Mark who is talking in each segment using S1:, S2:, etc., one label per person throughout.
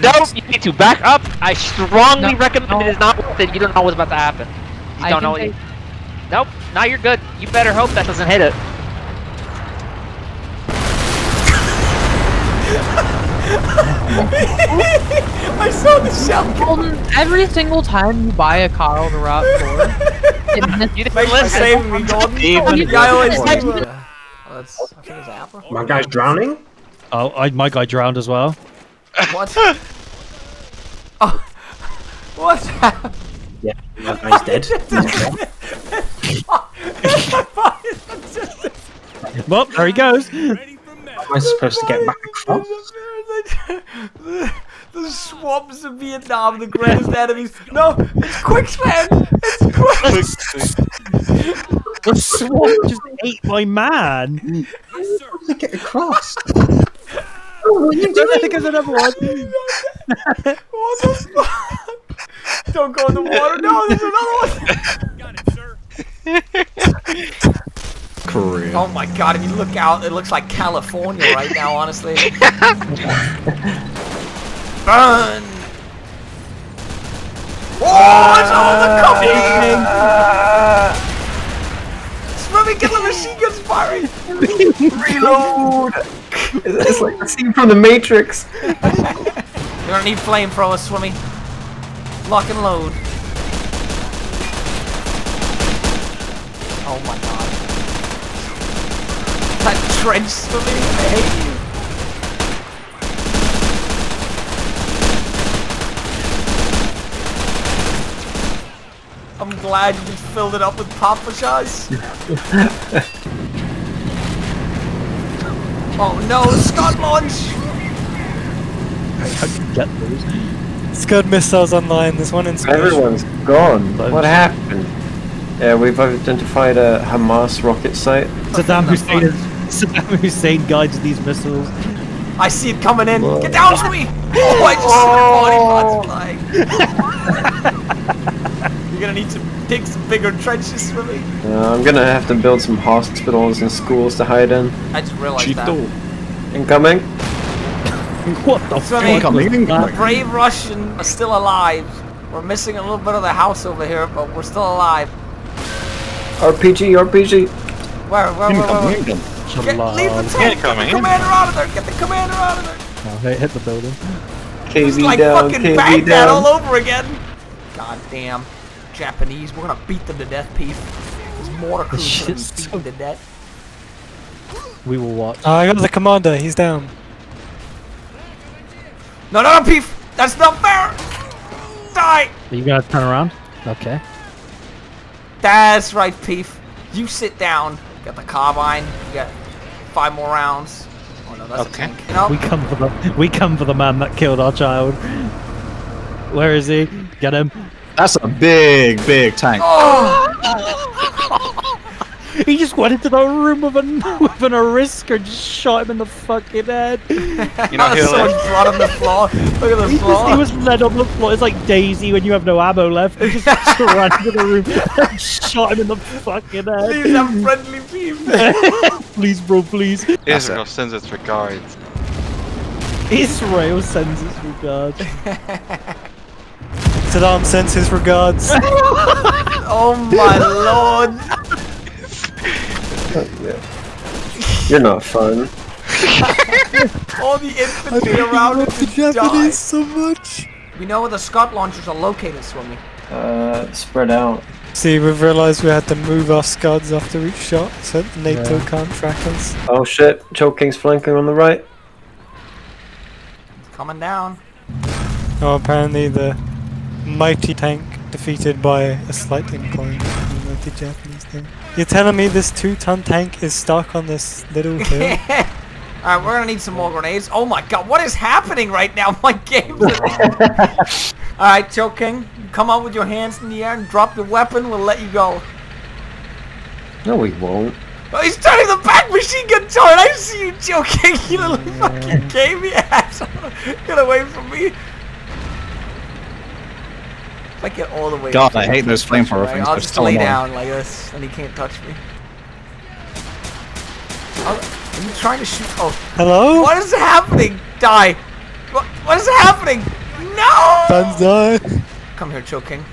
S1: Nope, you need to back up. I strongly
S2: No,
S1: recommend
S2: no.
S1: it is not worth it. You don't know what's about to happen. You
S2: I
S1: don't
S2: can
S1: know.
S2: take-
S1: Nope, now you're good. You better hope that doesn't hit it.
S3: I saw the shell.
S2: Holden, every single time you buy a car on the Route 4, it misses
S1: You didn't
S3: Thanks for
S1: listen.
S3: saving me, Gordon.
S4: Even
S3: Yeah, I always
S2: Like-
S3: do. That's, I think it's Apple.
S5: My guy's drowning?
S6: Oh, I, my guy drowned as well.
S3: What? oh, what's happened?
S5: Yeah, my guy's dead.
S6: Well, there he goes.
S5: How Am I supposed to get back across?
S3: the, the swamps of Vietnam, the greatest enemies. No, it's quicksand. It's quicksand.
S6: The swamp just ate my man.
S5: How did I get across?
S6: I think there's another one.
S3: what the fuck? Don't go in the water. No, there's another one.
S4: Korea.
S3: Oh my god, if you look out, it looks like California right now, honestly. Burn! Oh, it's all the company! Swimming, get the machine guns firing!
S5: Reload! It's like the scene from The Matrix.
S3: You're gonna need flamethrowers, Swimmy. Lock and load. Oh my god. That trench swimming, I hate you. I'm glad you filled it up with papashas. oh no, Scud launch!
S6: Get those.
S7: Scud missiles online. There's one in space.
S8: Everyone's gone. What happened? Yeah, we've identified a Hamas rocket site.
S6: Saddam Hussein, is, Saddam Hussein guides these missiles.
S3: I see it coming in. Get down to me! Oh, I just see the body parts flying. You're gonna need to dig some bigger trenches for me.
S8: Uh, I'm gonna have to build some hospitals and schools to hide in.
S3: I just realized
S4: Chief
S3: that.
S4: Door.
S8: Incoming.
S6: What the
S3: Swimmy,
S4: Incoming,
S3: the
S4: incoming.
S3: brave Russian are still alive. We're missing a little bit of the house over here, but we're still alive.
S8: RPG, RPG.
S3: Where, where, where, where,
S4: Incoming,
S3: where?
S4: incoming.
S3: Get, leave the tank! Get the commander out of there! Get the commander out of there!
S6: Oh, they hit the building.
S3: It's
S8: KV
S3: like
S8: down,
S3: fucking
S8: KV
S3: Baghdad
S8: down.
S3: all over again! God damn. Japanese, we're gonna beat them to death, Peef. This mortar crew's gonna be
S6: Shit's
S3: beaten to death.
S6: We will watch.
S7: Oh, I got the commander. He's down.
S3: No, no, no, Peef! That's not fair! Die!
S6: Are you gonna turn around? Okay.
S3: That's right, Peef. You sit down. You got the carbine. You got five more rounds. Oh no, that's
S9: Okay.
S3: a tank. You know,
S6: We come for the we come for the man that killed our child. Where is he? Get him.
S4: That's a big, big tank. Oh.
S6: He just went into the room with an with an Arisaka and just shot him in the fucking head.
S9: You know,
S3: there's
S9: he'll
S3: so much blood on the floor. Look at the
S6: was,
S3: floor.
S6: he was led on the floor. It's like Daisy when you have no ammo left. He just ran into the room and shot him in the fucking
S3: Please
S6: head.
S3: have friendly Peef.
S6: please, bro, please.
S9: Israel sends its regards.
S6: Israel sends its regards.
S7: Saddam sends his regards.
S3: Oh my lord.
S8: You're not fun.
S3: All the infantry around it
S7: the
S3: just died.
S7: So much.
S3: We know where the Scud launchers are located, Swimmy.
S8: Uh, spread out.
S7: See, we've realised we had to move our scuds after each shot, so that NATO can't track us.
S8: Oh shit, Choking's flanking on the right.
S3: Coming down.
S7: Oh, apparently the mighty tank defeated by a slight incline. The mighty Japanese tank. You're telling me this two-ton tank is stuck on this little hill?
S3: Alright, we're gonna need some more grenades. Oh my god, what is happening right now? My game's Alright, Joe King, come out with your hands in the air and drop your weapon, we'll let you go.
S8: No, we won't.
S3: Oh, he's turning the back machine gun turret! I see you, Joe King, you little fucking gamey ass! Get away from me! If I get all the way
S4: God,
S3: up
S4: I hate those
S3: he can't touch me,
S4: flamethrower
S3: right?
S4: things,
S3: I'll just lay down like this, and he can't touch me. Oh, are you trying to shoot? Oh,
S7: Hello?
S3: what is happening? Die! What? What is happening? No!
S7: Thumbs down.
S3: Come here, choking.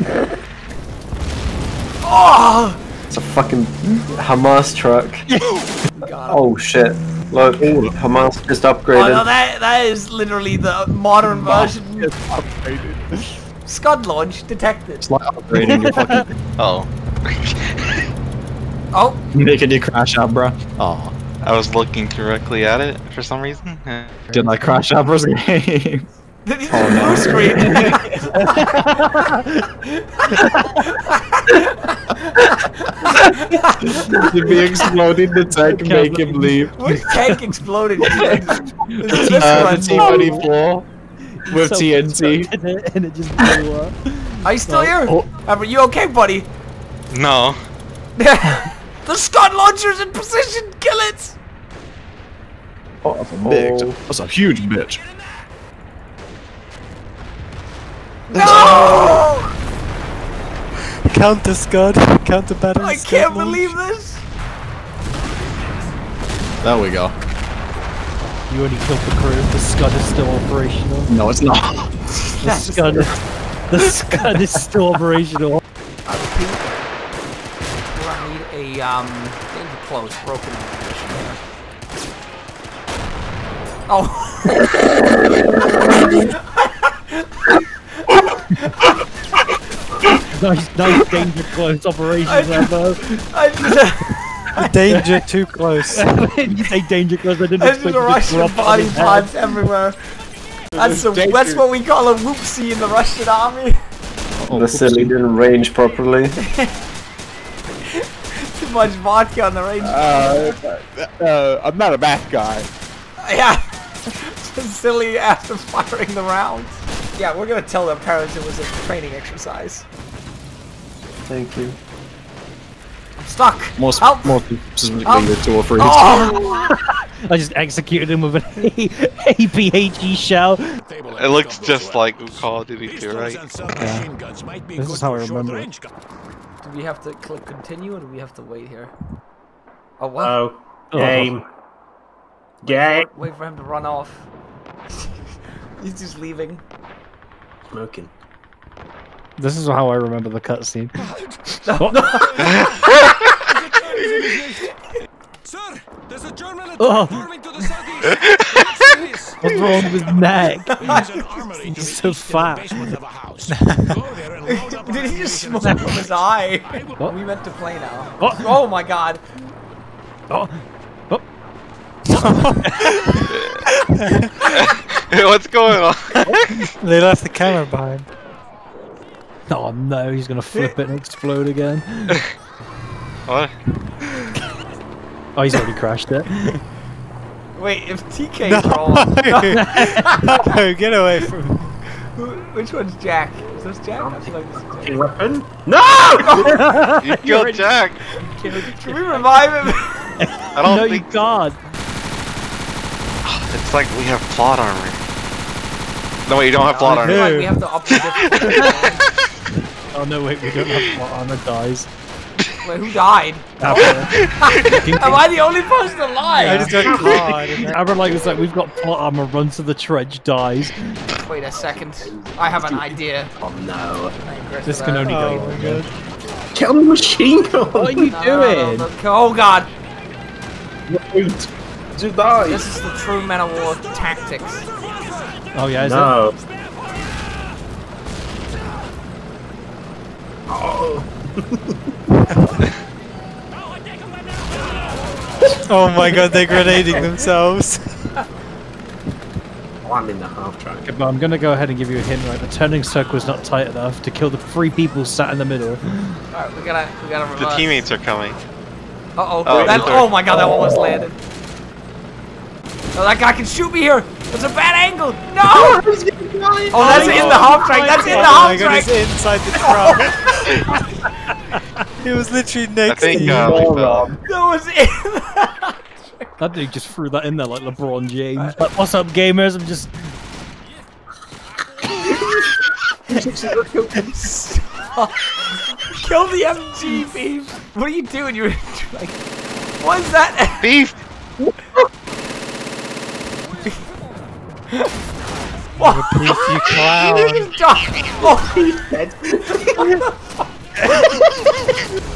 S3: King. Oh!
S8: It's a fucking Hamas truck. oh shit. Look, Hamas just
S3: Oh no,
S8: upgraded.
S3: that that is literally the modern version. Scud launch detected.
S4: It's like upgrading your fucking
S9: Oh.
S3: Oh,
S4: making you crash out, bro. Oh,
S9: I was looking directly at it for some reason.
S4: Did I crash out first game?
S3: Did you oh, blue screen?
S4: Did we exploding the tank and make him leave?
S3: Which tank exploded? This
S4: Uh, the T-24 with
S6: Someone
S4: TNT.
S6: stuck in it and it just blew up.
S3: Are you still here?
S4: Oh.
S3: Are you okay, buddy?
S9: No.
S3: the Scud launcher's in position. Kill it.
S8: Oh,
S4: Big. That's a huge bitch.
S3: No!
S7: Counter Scud. Counter battery.
S3: I can't
S7: launch.
S3: believe this.
S4: There we go.
S6: You only killed the crew. The Scud is still operational.
S4: No, it's not.
S6: The Scud the Scud is still operational.
S3: I repeat, we're gonna need a um danger close broken ammunition here. Oh,
S6: Nice, nice danger close operation
S3: I-
S6: there, Mo.
S3: I,
S7: Danger too close.
S6: you say danger close, I didn't
S3: I just
S6: expect you to
S3: Russian
S6: drop
S3: body
S6: on his head.
S3: parts everywhere. That's a, that's what we call a whoopsie in the Russian army.
S8: the silly didn't range properly.
S3: Too much vodka on the range.
S10: Uh, uh, I'm not a math guy.
S3: yeah, just silly after firing the rounds. Yeah, we're gonna tell their parents it was a training exercise.
S8: Thank you.
S3: I'm stuck.
S4: Most,
S3: Help!
S4: most specifically
S3: Help!
S4: your two or three.
S3: Oh!
S6: I just executed him with an APHE shell.
S9: It looks just like Call of Duty 2, right?
S6: This is how I remember it.
S3: Do we have to click continue or do we have to wait here? Oh, what?
S5: Oh, oh. game. Game.
S3: Wait for him to run off. He's just leaving.
S5: Smoking.
S6: This is how I remember the cutscene. Oh.
S11: Sir, there's a German attack
S6: Oh.
S11: forming to the southeast.
S6: What's wrong with Neck?
S11: There's an armory to
S6: He's so
S11: east
S6: fat.
S11: basement of a house. Go there and load up
S3: Did he just smoke
S11: ammunition.
S3: from his eye?
S6: What?
S3: We meant to play now.
S6: Oh.
S3: Oh my god.
S6: Oh.
S9: What's going on?
S7: They left the camera behind.
S6: Oh no, he's gonna flip it and explode again.
S9: what?
S6: Oh, he's already crashed it.
S3: Wait, if TK's wrong,
S7: no, get away from me.
S3: which one's Jack? Is this Jack? I feel like this is Jack.
S5: Weapon? No!
S9: You killed Jack.
S3: Can we revive him?
S9: I don't
S6: no, you
S9: think
S6: can't.
S9: It's like we have plot armor. No, wait, you don't have plot armor.
S3: feel like we have to up the difficulty.
S6: Oh no, wait, we don't have plot armor dies.
S3: Wait, who died?
S6: Ah, After.
S3: Am I the only person alive?
S7: I just got caught. and then-
S6: I like it's like we've got plot armor, runs to the trench, dies.
S3: Wait a second. I have an idea.
S5: Oh no.
S6: This can only
S7: Oh
S6: go.
S7: my god.
S5: Get on the machine gun!
S6: What are you
S3: No, no, no,
S6: doing?
S3: no, Oh god.
S5: Wait. Just die.
S3: This is the true Men of War tactics.
S6: Oh yeah, is
S5: No. Oh.
S7: Oh my god, they're grenading themselves.
S5: Oh, I'm in the half track.
S6: it? But I'm gonna go ahead and give you a hint. Right, the turning circle is not tight enough to kill the three people sat in the middle.
S3: Alright, we gotta we gotta reverse.
S9: The teammates are coming.
S3: Uh oh.
S9: Oh,
S3: that, oh my god, that one was landed. Oh, that guy can shoot me here. That's a bad angle. No! Oh, that's in the half track. That's in the
S7: oh my
S3: half
S7: god,
S3: track.
S7: it's inside the truck. it was literally
S9: I
S7: next to
S9: think
S7: you.
S9: uh, we.
S3: That was in the
S6: That dude just threw that in there like LeBron James. Like, what's up, gamers? I'm just.
S3: Kill the MG, beef. What are you doing? You're like, what is that?
S9: Beef!
S7: Peace, you clown.
S3: He's done. Oh, he's dead.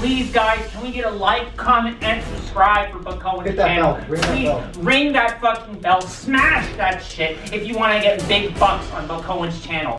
S12: Please, guys, can we get a like, comment, and subscribe for Bokoen's channel? Please ring that fucking bell, smash that shit if you want to get big bucks on Bokoen's channel.